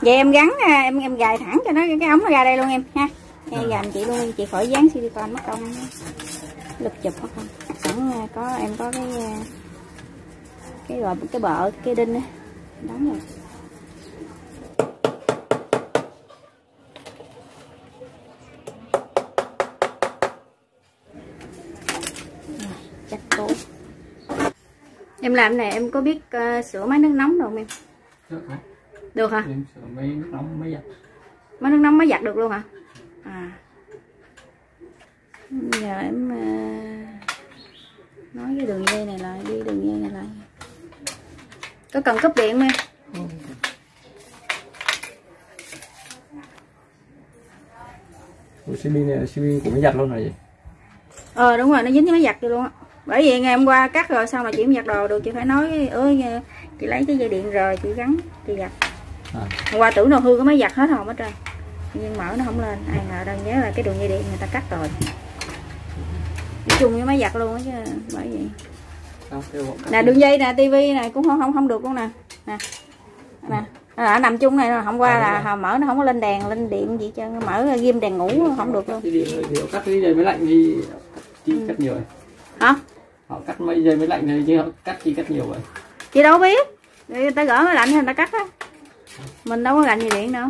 vậy em gắn à, em em gài thẳng cho nó cái ống nó ra đây luôn em ha. Em gài chị luôn chị khỏi dán silicone mất công lụp chụp mất không sẵn à, có em có cái à, cái gọi cái bợ cái đinh á. Đóng rồi Chắc cố em làm này em có biết ờ, sửa máy nước nóng đâu không em? Được hả được hả? Em sửa mấy nước nóng mấy giặt. Máy nước nóng mới giặt được luôn hả? À. Giờ em ờ, nói cái đường dây này lại đi đường dây này lại. Có cần cúp điện không em? CB này CB của mấy giặt luôn rồi gì ờ đúng rồi nó dính cái máy giặt vô luôn á bởi vì ngày hôm qua cắt rồi sao mà chị không giặt đồ được. Chị phải nói ơi chị lấy cái dây điện rồi chị gắn chị giặt. À. hôm qua tưởng đồ hư cái máy giặt hết hồn hết trơn. Nhưng mở nó không lên. Ai ngờ đâu nhớ là cái đường dây điện người ta cắt rồi. Nói chung với máy giặt luôn á chứ bởi vậy. Nè đường dây nè tivi này cũng không không không được luôn nè. Nè nè ở nằm chung này hôm qua là họ mở nó không có lên đèn lên điện gì chứ mở ghim đèn ngủ không được luôn. Cái điện thì họ cắt cái dây máy lạnh thì chi cắt nhiều rồi. Hả họ cắt mấy dây máy lạnh này chứ họ cắt chi cắt nhiều vậy? Chị đâu biết. Người ta gỡ máy lạnh thì người ta cắt á. Mình đâu có gạnh gì điện đâu.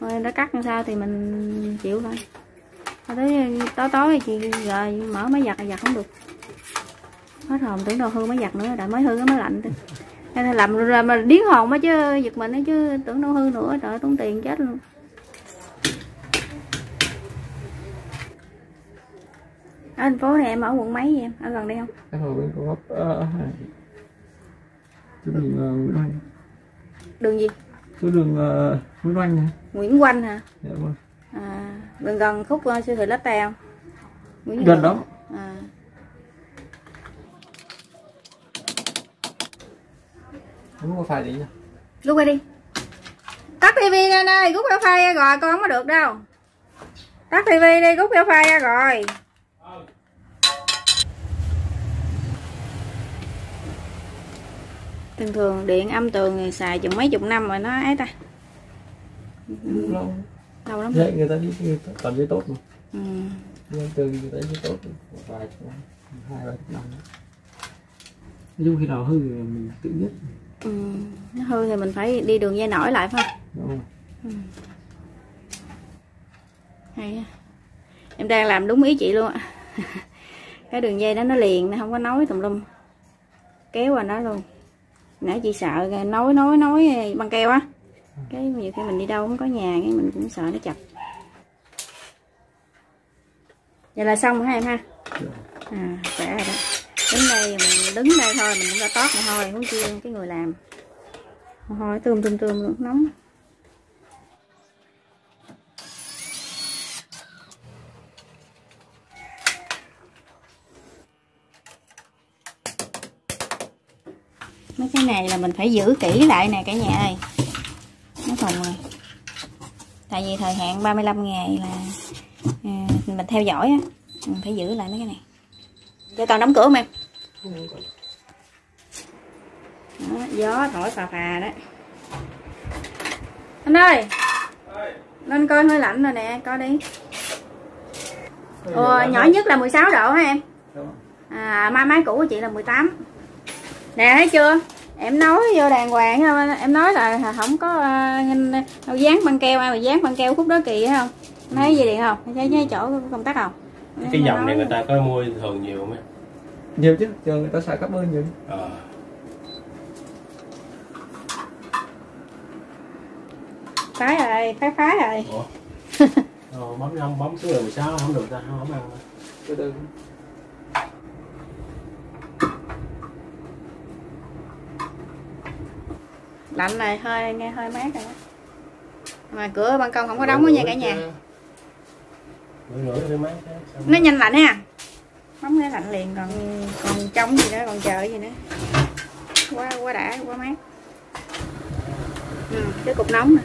Rồi người ta cắt làm sao thì mình chịu thôi. Rồi tới, tối tối chị rồi mở máy giặt là giặt không được. Hết hồn, tưởng đâu hư máy giặt nữa, đã mới hư cái máy lạnh thôi. Làm là làm mà điếng hồn mới chứ, giật mình ấy chứ, tưởng đâu hư nữa, trời tốn tiền chết luôn. Ở thành phố này em ở quận mấy vậy em? Ở gần đây không? Cái hồi bên có góc ờ chỗ đường ờ, Nguyễn Oanh. Đường gì? Chỗ đường ờ, Nguyễn Oanh này Nguyễn Quanh hả? Dạ vâng. À, gần gần khúc uh, siêu thị Lotte không? Nguyễn gần đó. À. không có phải nhá rút ra đi. Tắt tivi lên ơi rút wifi ra rồi con không có được đâu. Tắt tivi đi rút wifi ra rồi thường thường điện âm tường thì xài chừng mấy chục năm rồi nó ấy ta. Lâu. Lâu lắm vậy người ta đi người ta toàn giấy tốt mà. Ừ. nhưng từ người ta giấy tốt. Vài hai ba chục năm. Nói chung khi nào hư thì mình tự biết. Ừ. nó hư thì mình phải đi đường dây nổi lại phải không? Đúng không hay em đang làm đúng ý chị luôn ạ cái đường dây đó nó liền nó không có nối tùm lum. Kéo qua nó luôn nãy chị sợ nối nối nối băng keo á. Cái nhiều khi mình đi đâu không có nhà cái mình cũng sợ nó chập. Vậy là xong rồi ha em ha? À khỏe rồi đó. Đến đây mình đứng đây thôi mình cũng đã tót mà thôi không chi cái người làm. Thôi tươm tươm tươm luôn nóng mấy cái này là mình phải giữ kỹ lại nè cả nhà ơi. Nó rồi tại vì thời hạn 35 ngày là à, mình theo dõi á mình phải giữ lại mấy cái này. Cho toàn đóng cửa không em? Đó, gió thổi phà phà đó. Anh ơi! Lên coi hơi lạnh rồi nè coi đi. Ồ, nhỏ nhất là 16 độ hả em? À, mai máy cũ của chị là 18 nè thấy chưa? Em nói vô đàng hoàng không em nói là không có uh, dán băng keo ai mà dán băng keo khúc đó kỳ hay không? Thấy gì điện không thấy, thấy chỗ công tắc không? Cái dòng này người ta có mua thường nhiều không nhiều chứ giờ người ta xài cáp ơn nhiều. Ờ. Phái rồi phái phái rồi. Ủa? Ờ, bấm không bấm số 16 không được ta không bấm ăn. Từ từ lạnh này hơi nghe hơi mát rồi đó. Mà cửa ban công không có đóng đó nha cả nhà. Nó nhanh lạnh ha. Bấm cái lạnh liền còn còn trong gì nữa còn chờ gì nữa. Quá quá đã quá mát. Ừ, cái cục nóng nè.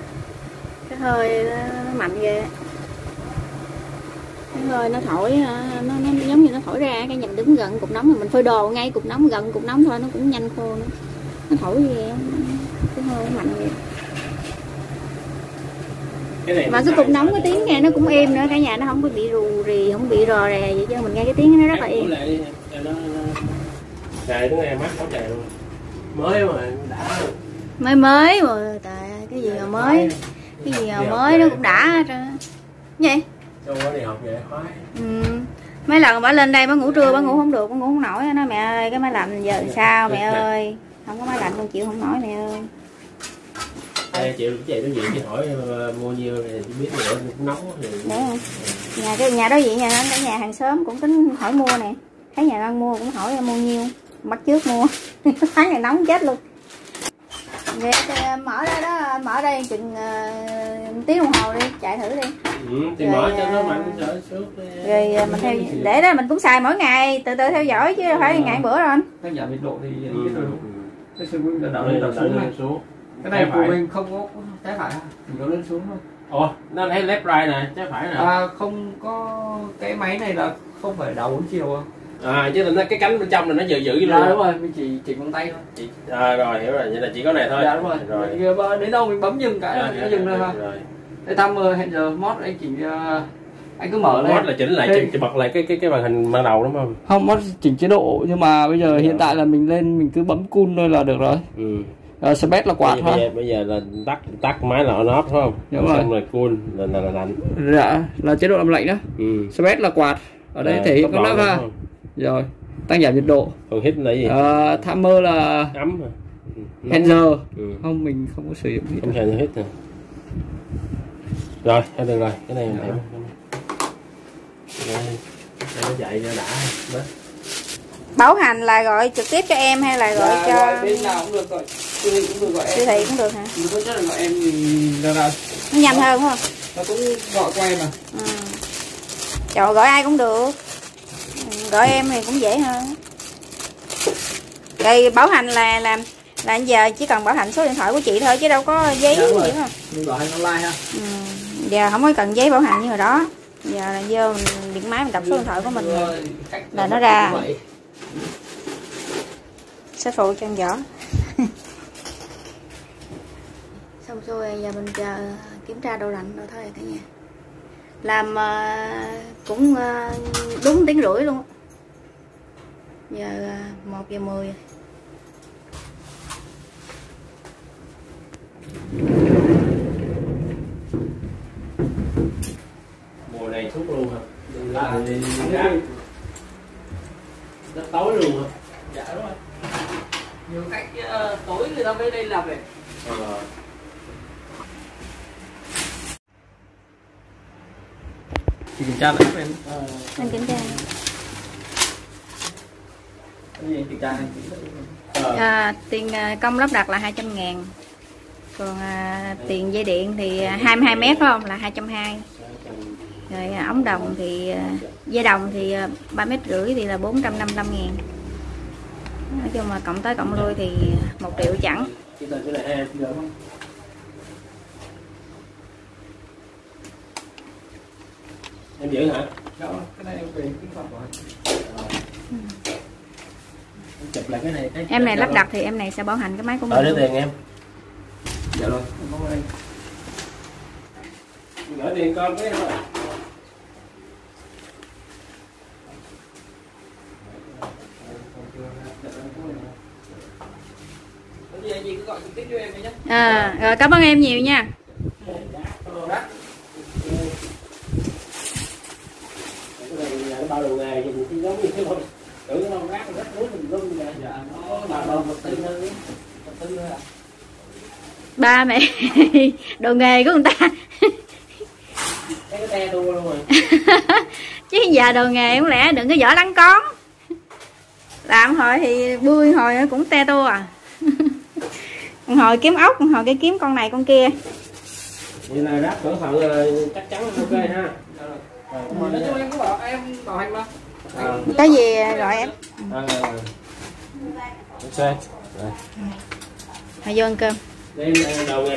Cái hơi nó mạnh ghê. Cái hơi nó thổi hả, nó, nó giống như nó thổi ra cái nhìn đứng gần cục nóng mà mình phơi đồ ngay cục nóng gần cục nóng thôi nó cũng nhanh khô nữa nó thổi ghê cái hơi nó mạnh này mà cái cục nóng cái tiếng nghe nó cũng êm nữa cả nhà nó không có bị rù rì không bị rò rè vậy chứ mình nghe cái tiếng nó rất là êm. nó trời nó nghe mát quá trời luôn. Mới mà đã. Mới mới mà tại cái gì mà mới cái gì mà mới nó cũng đã á. vậy vậy ừ. mấy lần bà lên đây bà ngủ trưa bà ngủ không được bà ngủ không nổi nó mẹ ơi cái máy lạnh giờ sao mẹ ơi không có máy lạnh con chịu không nổi mẹ ơi. Ê, chịu cái vậy nó gì chứ hỏi ờ, mua nhiêu thì chỉ biết nữa cũng nóng thì để không nhà cái nhà đó vậy nhà nó cái nhà hàng xóm cũng tính hỏi mua nè. Thấy nhà đang mua cũng hỏi mua nhiêu bắt trước mua. Tháng này nóng chết luôn. Vậy thì mở ra đó mở đây chừng uh, tiếng đồng hồ đi chạy thử đi. Ừ, thì Rồi, mở cho nó mạnh trở suốt rồi ờ, mình theo để đó mình cũng xài mỗi ngày từ từ theo dõi chứ đâu phải ngày bữa đâu anh. Cái giảm nhiệt độ thì ừ. Rồi cái sư huynh đảo đợi lên đảo xuống này. xuống. Cái này của mình không có trái phải chỉ có lên xuống thôi. Ủa nó thấy left right nè trái phải nè à, không có cái máy này là không phải đảo bốn chiều à. À chứ là cái cánh bên trong là nó giữ giữ dạ luôn. đúng rồi mình chỉ chỉnh bằng tay thôi. Chị- à, rồi hiểu rồi vậy là chỉ có này thôi. Dạ đúng rồi, rồi. Mình, ờ, đến đâu mình bấm dừng cái là nó dừng thôi ha. rồi. Để thăm hẹn giờ mod anh chỉnh ờ, anh cứ mở mod lên. là chỉnh lại chỉnh, chỉnh bật lại cái cái cái màn hình ban đầu đúng không không mod chỉnh chế độ nhưng mà bây giờ hiện tại là mình lên mình cứ bấm cool thôi là được rồi. Ừ. space là quạt bây, thôi. bây giờ là tắt tắt máy là on off phải không? Đúng rồi. xong rồi cool là là, là lạnh. Dạ là chế độ làm lạnh đó. Ừ. space là quạt ở đây Là thể hiện lớp đúng ha. rồi tăng giảm nhiệt độ. Còn hít là gì? Uh, timer là ấm hẹn giờ. Ừ. không mình không có sử dụng không xài hít nè rồi thôi được rồi cái này mình Đây nó chạy cho đã. Đó bảo hành là gọi trực tiếp cho em hay là gọi Dạ, cho gọi bên nào cũng được gọi siêu thị cũng được gọi siêu em. thị cũng được hả? Nhưng tốt nhất là gọi em thì là, là nó nhanh hơn đúng không nó cũng gọi qua em mà. Ừ. Trời gọi ai cũng được. Gọi em thì cũng dễ hơn. Rồi bảo hành là làm là giờ chỉ cần bảo hành số điện thoại của chị thôi chứ đâu có giấy Dạ, gì không? Mình gọi online ha. Ừ. giờ không có cần giấy bảo hành như hồi đó giờ là vô mình điện máy mình đọc số điện thoại của mình Rồi, Là nó ra. sẽ phụ trong giỏ. Xong xuôi giờ mình chờ kiểm tra độ lạnh rồi thôi cả nhà. Làm ờ, cũng ờ, đúng tiếng rưỡi luôn giờ uh, một giờ mười mùa này thuốc luôn hả? Là dạ. nó tối luôn hả? Dạ đúng rồi. Nhiều khách ờ, tối người ta mới đây làm vậy ờ. thì kiểm tra lại em. Anh kiểm tra cái gì? Anh kiểm tra anh kiểm tra Ờ. à, tiền à, công lắp đặt là 200 ngàn. Còn à, tiền dây điện thì à, 22 mét phải không? Là 220 rồi à, ống đồng thì à, dây đồng thì à, 3 mét rưỡi thì là 455 ngàn. Nói chung là cộng tới cộng lui thì 1 triệu chẳng. Em giữ hả? Đó cái này em rồi em chụp lại cái này cái em này lắp đặt thì em này sẽ bảo hành cái máy của ở mình. đưa tiền em. Dạ đây gửi tiền con cái thôi Cái gì anh gì cứ gọi trực tiếp cho em đi nhé à, rồi cảm ơn em nhiều nha Đó. cái này cái bao đồ nghề dùng cái giống như cái thôi tưởng nó rác rất nước mình rung vậy dạ nó là đồ à rồi, cảm ơn em nhiều nha. Ba mẹ, đồ nghề của người ta. Chứ giờ đồ nghề không lẽ đừng có giỏi lắng con. Làm hồi thì bươi hồi cũng te tua à. Một hồi kiếm ốc một hồi cái kiếm con này con kia. Vậy là rác cẩn thận là chắc chắn ok ha. Mà nói chung em có bảo em bảo hành mà. À, có gì gọi em? À, ok. Rồi. Hồi vô ăn cơm. Đem đầu nghề